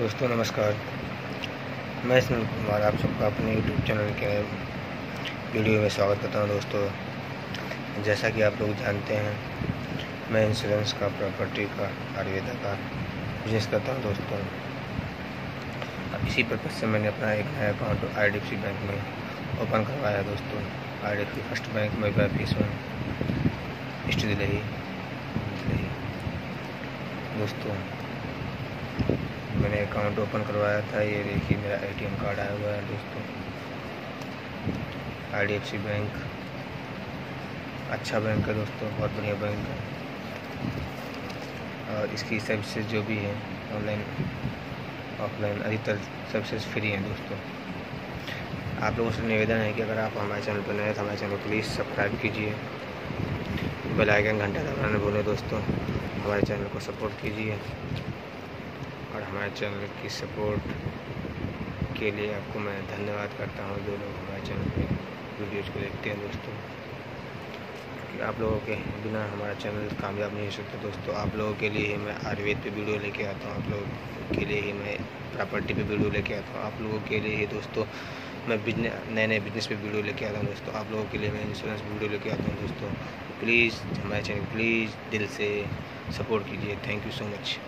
दोस्तों, नमस्कार। मैं सुनील कुमार, आप सबका अपने यूट्यूब चैनल के वीडियो में स्वागत करता हूँ दोस्तों। जैसा कि आप लोग जानते हैं, मैं इंश्योरेंस का प्रॉपर्टी का, आयुर्वेदा का बिज़नेस करता हूँ दोस्तों। अब इसी पर्पज़ से मैंने अपना एक नया अकाउंट आई बैंक में ओपन करवाया दोस्तों। आई फ़र्स्ट बैंक में ऑफ़िस में ईस्ट दिल्ली दोस्तों मैंने अकाउंट ओपन करवाया था, ये देखिए मेरा एटीएम कार्ड आया हुआ है दोस्तों। आईडीएफसी बैंक अच्छा बैंक है दोस्तों, बहुत बढ़िया बैंक है। और इसकी सर्विसेज़ जो भी है ऑनलाइन ऑफलाइन अधिकतर सर्विसेज़ फ्री हैं दोस्तों। आप लोगों से निवेदन है कि अगर आप हमारे चैनल पर नए तो हमारे चैनल को प्लीज़ सब्सक्राइब कीजिए। बेल आइकन घंटा दबाना बोले दोस्तों। हमारे चैनल को सपोर्ट कीजिए। और हमारे चैनल की सपोर्ट के लिए आपको मैं धन्यवाद करता हूँ जो लोग हमारे चैनल पे वीडियोज़ को देखते हैं दोस्तों। कि आप लोगों के बिना हमारा चैनल कामयाब नहीं हो सकता दोस्तों। आप लोगों के लिए ही मैं आयुर्वेद पे वीडियो लेके आता हूँ। आप लोगों के लिए ही मैं प्रॉपर्टी पे वीडियो लेके आता हूँ। आप लोगों के लिए ही दोस्तों मैं बिज़नेस नए नए बिज़नेस पे वीडियो लेके आता हूँ दोस्तों। आप लोगों के लिए मैं इंश्योरेंस वीडियो लेके आता हूँ दोस्तों। प्लीज़ हमारे चैनल, प्लीज़ दिल से सपोर्ट कीजिए। Thank you so much.